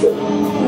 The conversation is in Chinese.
手。